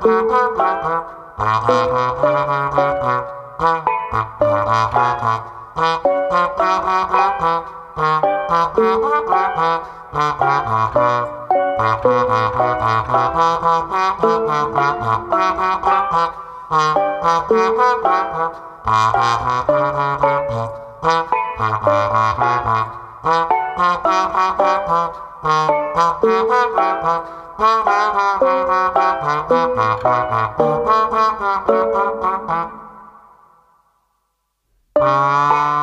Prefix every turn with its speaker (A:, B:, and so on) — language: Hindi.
A: Bye. Thank you.